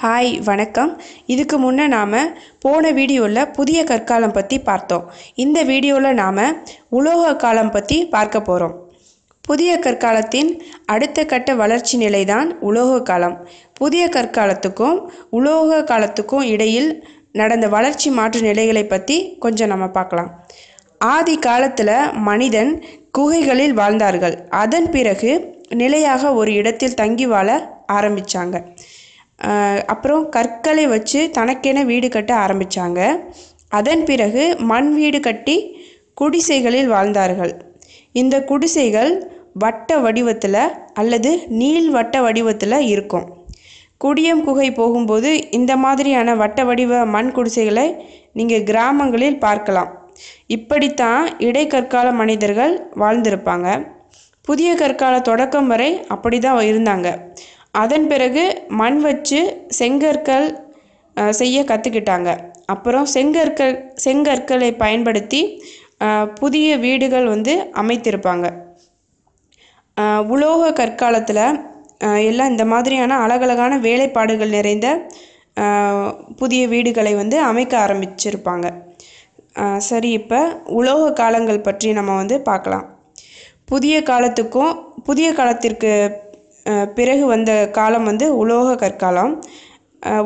Hi வணக்கம். இதுக்கு முன்னே நாம் போன வீடியோவில் புதிய கற்காலம் பற்றி பார்த்தோம். இந்த வீடியோவில் நாம் உலோக காலம் பற்றி பார்க்க போகிறோம் புதிய கற்காலத்தின் அடுத்த கட்ட வளர்ச்சி நிலைதான் உலோக காலம். புதிய கற்காலத்துக்கும் உலோக காலத்துக்கும் இடையில் நடந்த வளர்ச்சி மாற்று நிலைகளை பற்றி கொஞ்சம் நம்ம பார்க்கலாம். ஆதி காலத்தில் மனிதன் குகைகளில் வாழ்ந்தார்கள். அதன் பிறகு நிலையாக ஒரு இடத்தில் தங்கி வாழ ஆரம்பித்தாங்க அப்புறம் கற்களை வச்சு தனக்கென வீடு கட்ட ஆரம்பித்தாங்க அதன் பிறகு மண் வீடு கட்டி குடிசைகளில் வாழ்ந்தார்கள். இந்த குடிசைகள் வட்ட வடிவத்தில் அல்லது நீள் வட்ட வடிவத்தில் இருக்கும். குடியம் குகை போகும்போது இந்த மாதிரியான வட்ட வடிவ மண் குடிசைகளை நீங்கள் கிராமங்களில் பார்க்கலாம். இப்படித்தான் இடைக்கற்கால மனிதர்கள் வாழ்ந்திருப்பாங்க. புதிய கற்கால தொடக்கம் வரை அப்படி தான் இருந்தாங்க. அதன் பிறகு மண் வச்சு செங்கற்கள் செய்ய கற்றுக்கிட்டாங்க அப்புறம் செங்கற்கள் செங்கற்களை பயன்படுத்தி புதிய வீடுகள் வந்து அமைத்திருப்பாங்க. உலோக கற்காலத்தில் எல்லாம் இந்த மாதிரியான அழகழகான வேலைப்பாடுகள் நிறைந்த புதிய வீடுகளை வந்து அமைக்க ஆரம்பிச்சிருப்பாங்க. சரி இப்போ உலோக காலங்கள் பற்றி நம்ம வந்து பார்க்கலாம். புதிய காலத்துக்கும் புதிய காலத்திற்கு பிறகு வந்த காலம் வந்து உலோக கற்காலம்.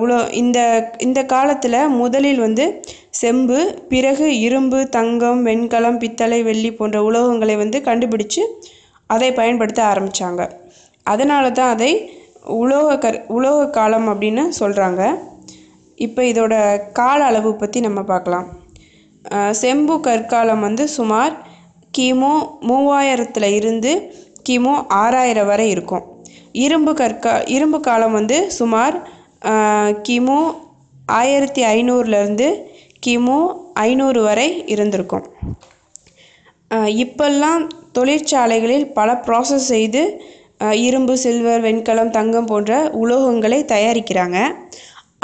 உலோ இந்த இந்த காலத்தில் முதலில் வந்து செம்பு பிறகு இரும்பு தங்கம் வெண்கலம் பித்தளை வெள்ளி போன்ற உலோகங்களை வந்து கண்டுபிடிச்சு அதை பயன்படுத்த ஆரம்பித்தாங்க அதனால தான் அதை உலோக கற் உலோக காலம் அப்படின்னு சொல்கிறாங்க இப்போ இதோட கால அளவு பற்றி நம்ம பார்க்கலாம். செம்பு கற்காலம் வந்து சுமார் கிமு மூவாயிரத்தில் இருந்து கிமு ஆறாயிரம் வரை இருக்கும். இரும்பு கற்கா இரும்பு காலம் வந்து சுமார் கிமு ஆயிரத்தி ஐநூறுலேருந்து கிமு ஐநூறு வரை இருந்திருக்கும். இப்பெல்லாம் தொழிற்சாலைகளில் பல ப்ராசஸ் செய்து இரும்பு சில்வர் வெண்கலம் தங்கம் போன்ற உலோகங்களை தயாரிக்கிறாங்க.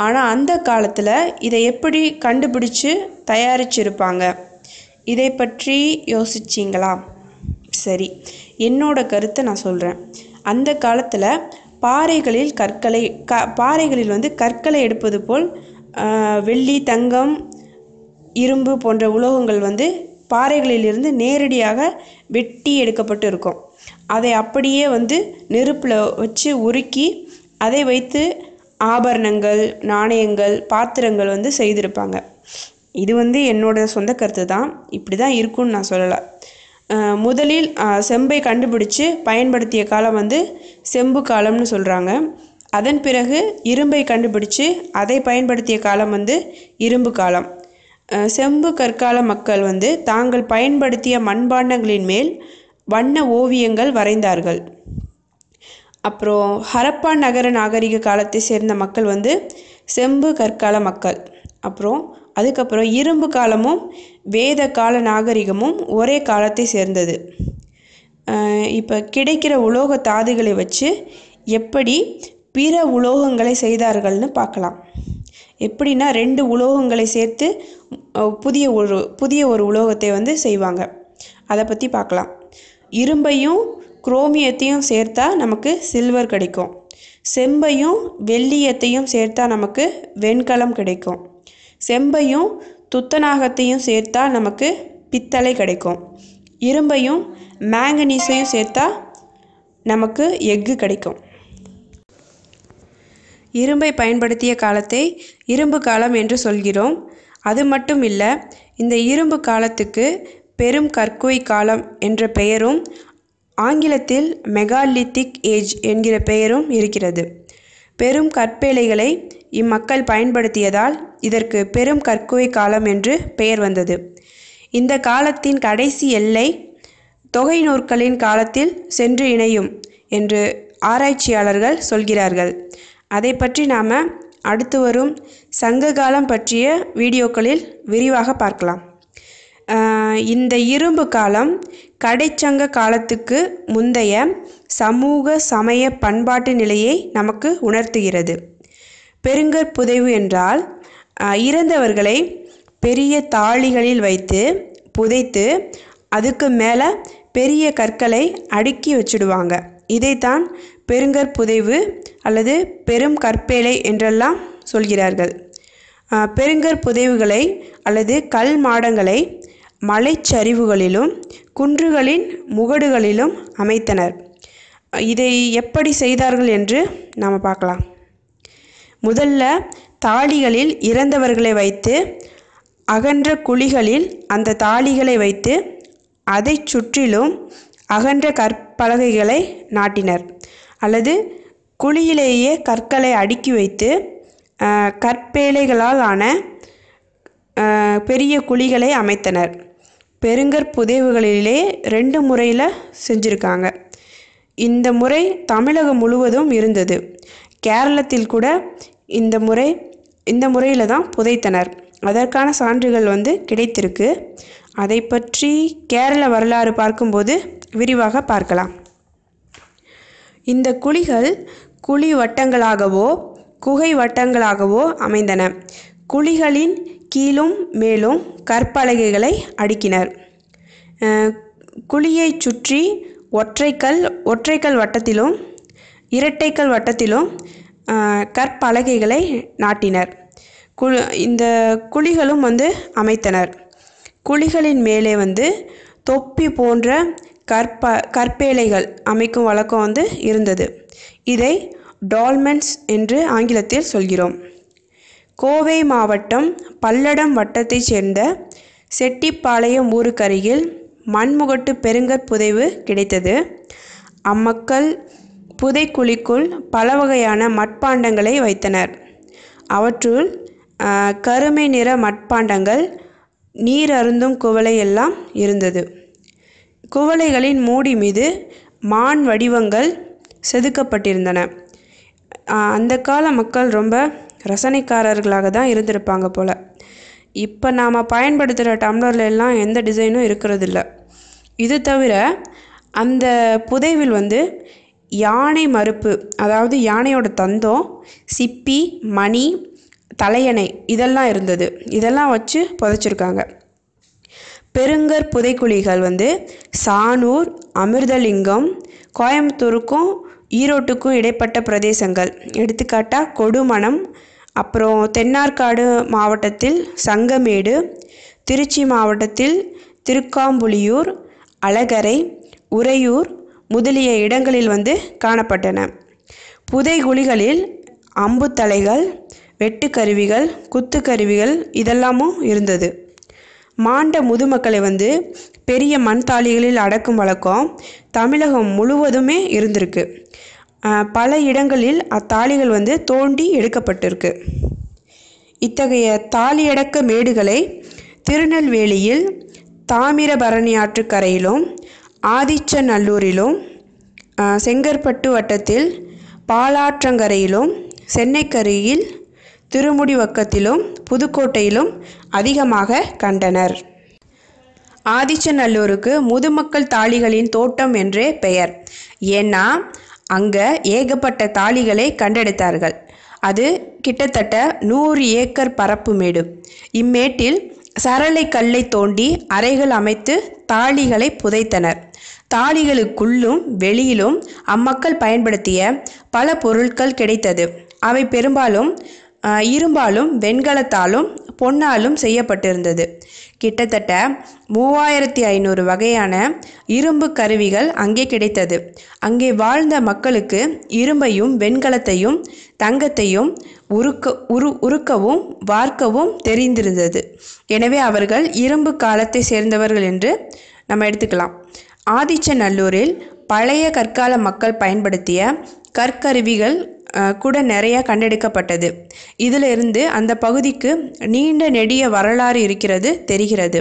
ஆனால் அந்த காலத்தில் இதை எப்படி கண்டுபிடிச்சு தயாரிச்சிருப்பாங்க? இதை பற்றி யோசிச்சிங்களா? சரி என்னோட கருத்தை நான் சொல்கிறேன் அந்த காலத்தில் பாறைகளில் கற்களை க பாறைகளில் வந்து கற்களை எடுப்பது போல் வெள்ளி தங்கம் இரும்பு போன்ற உலோகங்கள் வந்து பாறைகளிலிருந்து நேரடியாக வெட்டி எடுக்கப்பட்டு இருக்கும். அதை அப்படியே வந்து நெருப்பில் வச்சு உருக்கி அதை வைத்து ஆபரணங்கள் நாணயங்கள் பாத்திரங்கள் வந்து செய்திருப்பாங்க. இது வந்து என்னோட சொந்த கருத்து தான் இப்படி தான் இருக்கும்னு நான் சொல்லலை. முதலில் செம்பை கண்டுபிடிச்சு பயன்படுத்திய காலம் வந்து செம்பு காலம்னு சொல்கிறாங்க அதன் பிறகு இரும்பை கண்டுபிடிச்சு அதை பயன்படுத்திய காலம் வந்து இரும்பு காலம். செம்பு கற்கால மக்கள் வந்து தாங்கள் பயன்படுத்திய மண்பாண்டங்களின் மேல் வண்ண ஓவியங்கள் வரைந்தார்கள். அப்புறம் ஹரப்பா நகர நாகரிக காலத்தை சேர்ந்த மக்கள் வந்து செம்பு கற்கால மக்கள். அப்புறம் அதுக்கப்புறம் இரும்பு காலமும் வேத கால நாகரிகமும் ஒரே காலத்தை சேர்ந்தது. இப்போ கிடைக்கிற உலோக தாதுகளை வச்சு எப்படி பிற உலோகங்களை செய்தார்கள்னு பார்க்கலாம். எப்படின்னா ரெண்டு உலோகங்களை சேர்த்து புதிய ஒரு புதிய ஒரு உலோகத்தை வந்து செய்வாங்க. அதை பற்றி பார்க்கலாம். இரும்பையும் குரோமியத்தையும் சேர்த்தா நமக்கு சில்வர் கிடைக்கும். செம்பையும் வெள்ளியத்தையும் சேர்த்தா நமக்கு வெண்கலம் கிடைக்கும். செம்பையும் துத்தநாகத்தையும் சேர்த்தா நமக்கு பித்தளை கிடைக்கும். இரும்பையும் மேங்கனீஸையும் சேர்த்தா நமக்கு எஃகு கிடைக்கும். இரும்பை பயன்படுத்திய காலத்தை இரும்பு காலம் என்று சொல்கிறோம். அது மட்டும் இல்லை இந்த இரும்பு காலத்துக்கு பெரும் கற்குவை காலம் என்ற பெயரும் ஆங்கிலத்தில் மெகாலித்திக் ஏஜ் என்கிற பெயரும் இருக்கிறது. பெரும் கற்பேலைகளை இம்மக்கள் பயன்படுத்தியதால் இதற்கு பெரும் கற்குவை காலம் என்று பெயர் வந்தது. இந்த காலத்தின் கடைசி எல்லை தொகை நூற்களின் காலத்தில் சென்று இணையும் என்று ஆராய்ச்சியாளர்கள் சொல்கிறார்கள். அதை பற்றி நாம் அடுத்து வரும் சங்க காலம் பற்றிய வீடியோக்களில் விரிவாக பார்க்கலாம். இந்த இரும்பு காலம் கடைச்சங்க காலத்துக்கு முந்தைய சமூக சமய பண்பாட்டு நிலையை நமக்கு உணர்த்துகிறது. பெருங்கற்புதைவு என்றால் இறந்தவர்களை பெரிய தாழிகளில் வைத்து புதைத்து அதுக்கு மேலே பெரிய கற்களை அடுக்கி வச்சிடுவாங்க. இதைத்தான் பெருங்கற்புதைவு அல்லது பெரும் கற்பேலை என்றெல்லாம் சொல்கிறார்கள். பெருங்கற்புதைவுகளை அல்லது கல் மாடங்களை மலைச்சரிவுகளிலும் குன்றுகளின் முகடுகளிலும் அமைத்தனர். இதை எப்படி செய்தார்கள் என்று நாம் பார்க்கலாம். முதல்ல தாளிகளில் இறந்தவர்களை வைத்து அகன்ற குழிகளில் அந்த தாளிகளை வைத்து அதைச் சுற்றிலும் அகன்ற கற்பலகைகளை நாட்டினர். அல்லது குழியிலேயே கற்களை அடுக்கி வைத்து கற்பேலைகளால் ஆன பெரிய குழிகளை அமைத்தனர். பெருங்கற்புதைவுகளிலே ரெண்டு முறையில் செஞ்சுருக்காங்க. இந்த முறை தமிழகம் முழுவதும் இருந்தது. கேரளத்தில் கூட இந்த முறை இந்த முறையில் தான் புதைத்தனர். அதற்கான சான்றுகள் வந்து கிடைத்திருக்கு. அதை பற்றி கேரள வரலாறு பார்க்கும்போது விரிவாக பார்க்கலாம். இந்த குழிகள் குழி வட்டங்களாகவோ குகை வட்டங்களாகவோ அமைந்தன. குழிகளின் கீழும் மேலும் கற்பலகைகளை அடுக்கினர். குழியை குழியைச் சுற்றி ஒற்றைக்கல் ஒற்றைக்கல் வட்டத்திலும் இரட்டைக்கல் வட்டத்திலும் கற்பலகைகளை நாட்டினர். குழு இந்த குழிகளும் வந்து அமைத்தனர். குழிகளின் மேலே வந்து தொப்பி போன்ற கற்ப கற்பேலைகள் அமைக்கும் வழக்கம் வந்து இருந்தது. இதை டால்மென்ஸ் என்று ஆங்கிலத்தில் சொல்கிறோம். கோவை மாவட்டம் பல்லடம் வட்டத்தைச் சேர்ந்த செட்டிப்பாளையம் ஊருக்கருகில் மண்முகட்டு பெருங்கற் புதைவு கிடைத்தது. அம்மக்கள் புதைக்குழிக்குள் பல வகையான மட்பாண்டங்களை வைத்தனர். அவற்றுள் கருமை நிற மட்பாண்டங்கள் நீர் அருந்தும் குவளை எல்லாம் இருந்தது. குவளைகளின் மூடி மீது மான் வடிவங்கள் செதுக்கப்பட்டிருந்தன. அந்த கால மக்கள் ரொம்ப ரசனைக்காரர்களாக தான் இருந்திருப்பாங்க போல். இப்போ நாம் பயன்படுத்துகிற டம்ளர்ல எல்லாம் எந்த டிசைனும் இருக்கிறதில்ல. இது தவிர அந்த புதைவில் வந்து யானை மறுப்பு அதாவது யானையோட தந்தம் சிப்பி மணி தலையணை இதெல்லாம் இருந்தது. இதெல்லாம் வச்சு புதைச்சிருக்காங்க. பெருங்கற் புதைக்குழிகள் வந்து சானூர் அமிர்தலிங்கம் கோயம்புத்தூருக்கும் ஈரோட்டுக்கும் இடைப்பட்ட பிரதேசங்கள். எடுத்துக்காட்டாக கொடுமணம் அப்புறம் தென்னார்காடு மாவட்டத்தில் சங்கமேடு திருச்சி மாவட்டத்தில் திருக்காம்புலியூர் அழகரை உறையூர் முதலிய இடங்களில் வந்து காணப்பட்டன. புதைகுழிகளில் அம்புத்தலைகள் வெட்டுக்கருவிகள் குத்துக்கருவிகள் இதெல்லாமும் இருந்தது. மாண்ட முதுமக்களை வந்து பெரிய மண்தாளிகளில் அடக்கும் வழக்கம் தமிழகம் முழுவதுமே இருந்திருக்கு. பல இடங்களில் அத்தாளிகள் வந்து தோண்டி எடுக்கப்பட்டிருக்கு. இத்தகைய தாலியடக்க மேடுகளை திருநெல்வேலியில் தாமிரபரணி ஆற்றுக்கரையிலும் ஆதிச்சநல்லூரிலும் செங்கற்பட்டு வட்டத்தில் பாலாற்றங்கரையிலும் சென்னைக்கரையில் திருமுடிவக்கத்திலும் புதுக்கோட்டையிலும் அதிகமாக கண்டனர். ஆதிச்சநல்லூருக்கு முதுமக்கள் தாளிகளின் தோட்டம் என்றே பெயர். ஏன்னா அங்கே ஏகப்பட்ட தாளிகளை கண்டெடுத்தார்கள். அது கிட்டத்தட்ட நூறு ஏக்கர் பரப்பு மேடு. இம்மேட்டில் சரளை கல்லை தோண்டி அறைகள் அமைத்து தாளிகளை புதைத்தனர். தாளிகளுக்குள்ளும் வெளியிலும் அம்மக்கள் பயன்படுத்திய பல பொருட்கள் கிடைத்தது. அவை பெரும்பாலும் இரும்பாலும் வெண்கலத்தாலும் பொன்னாலும் செய்யப்பட்டிருந்தது. கிட்டத்தட்ட மூவாயிரத்தி ஐநூறு வகையான இரும்பு கருவிகள் அங்கே கிடைத்தது. அங்கே வாழ்ந்த மக்களுக்கு இரும்பையும் வெண்கலத்தையும் தங்கத்தையும் உருக்க உரு உருக்கவும் வார்க்கவும் தெரிந்திருந்தது. எனவே அவர்கள் இரும்பு காலத்தை சேர்ந்தவர்கள் என்று நம்ம எடுத்துக்கலாம். ஆதிச்சநல்லூரில் பழைய கற்கால மக்கள் பயன்படுத்திய கற்கருவிகள் கூட நிறையா கண்டெடுக்கப்பட்டது. இதிலிருந்து அந்த பகுதிக்கு நீண்ட நெடிய வரலாறு இருக்கிறது தெரிகிறது.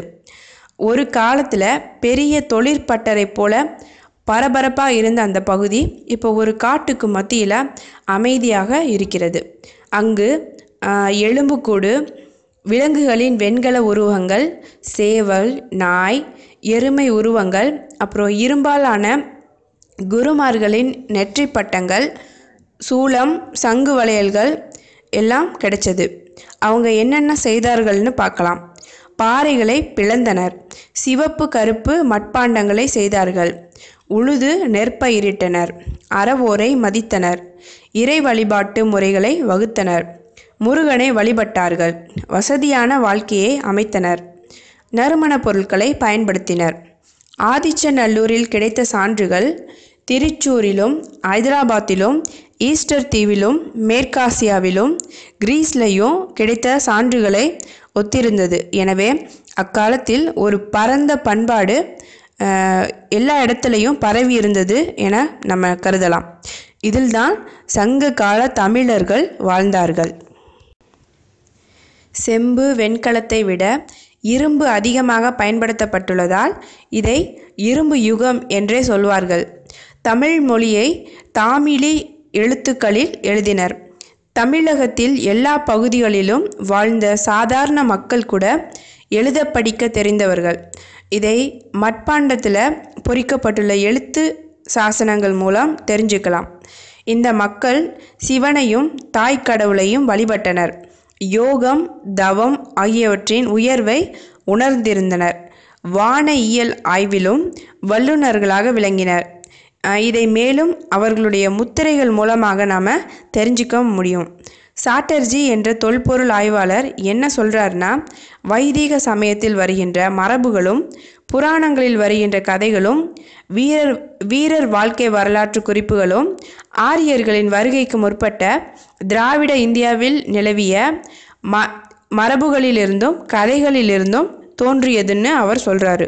ஒரு காலத்தில் பெரிய தொழிற்பட்டறை போல பரபரப்பாக இருந்த அந்த பகுதி இப்போ ஒரு காட்டுக்கு மத்தியில் அமைதியாக இருக்கிறது. அங்கு எலும்புக்கூடு விலங்குகளின் வெண்கல உருவங்கள் சேவல் நாய் எருமை உருவங்கள் அப்புறம் இரும்பாலான குருமார்களின் நெற்றி பட்டங்கள் சூளம் சங்கு வளையல்கள் எல்லாம் கிடைச்சது. அவங்க என்னென்ன செய்தார்கள்னு பார்க்கலாம். பாறைகளை பிளந்தனர். சிவப்பு கருப்பு மட்பாண்டங்களை செய்தார்கள். உழுது நெற்பயிரிட்டனர். அறவோரை மதித்தனர். இறை வழிபாட்டு முறைகளை வகுத்தனர். முருகனை வழிபட்டார்கள். வசதியான வாழ்க்கையை அமைத்தனர். நறுமணப் பொருட்களை பயன்படுத்தினர். ஆதிச்சநல்லூரில் கிடைத்த சான்றுகள் திருச்சூரிலும் ஐதராபாத்திலும் ஈஸ்டர் தீவிலும் மேற்காசியாவிலும் கிரீஸ்லையும் கிடைத்த சான்றுகளை ஒத்திருந்தது. எனவே அக்காலத்தில் ஒரு பரந்த பண்பாடு அஹ், எல்லா இடத்துலையும் பரவி இருந்தது என நம்ம கருதலாம். இதில்தான் சங்க கால தமிழர்கள் வாழ்ந்தார்கள். செம்பு வெண்கலத்தை விட இரும்பு அதிகமாக பயன்படுத்தப்பட்டுள்ளதால் இதை இரும்பு யுகம் என்றே சொல்வார்கள். தமிழ் மொழியை தாமிலி எழுத்துக்களில் எழுதினர். தமிழகத்தில் எல்லா பகுதிகளிலும் வாழ்ந்த சாதாரண மக்கள் கூட எழுத படிக்க தெரிந்தவர்கள். இதை மட்பாண்டத்தில் பொறிக்கப்பட்டுள்ள எழுத்து சாசனங்கள் மூலம் தெரிஞ்சுக்கலாம். இந்த மக்கள் சிவனையும் தாய் கடவுளையும் வழிபட்டனர். யோகம் தவம் ஆகியவற்றின் உயர்வை உணர்ந்திருந்தனர். வானயியல் ஆய்விலும் வல்லுநர்களாக விளங்கினர். அஹ் இதை மேலும் அவர்களுடைய முத்திரைகள் மூலமாக நாம் தெரிஞ்சுக்க முடியும். சாட்டர்ஜி என்ற தொல்பொருள் ஆய்வாளர் என்ன சொல்கிறார்னா வைதிக சமயத்தில் வருகின்ற மரபுகளும் புராணங்களில் வருகின்ற கதைகளும் வீரர் வீரர் வாழ்க்கை வரலாற்று குறிப்புகளும் ஆரியர்களின் வருகைக்கு முற்பட்ட திராவிட இந்தியாவில் நிலவிய ம மரபுகளிலிருந்தும் கதைகளிலிருந்தும் தோன்றியதுன்னு அவர் சொல்கிறாரு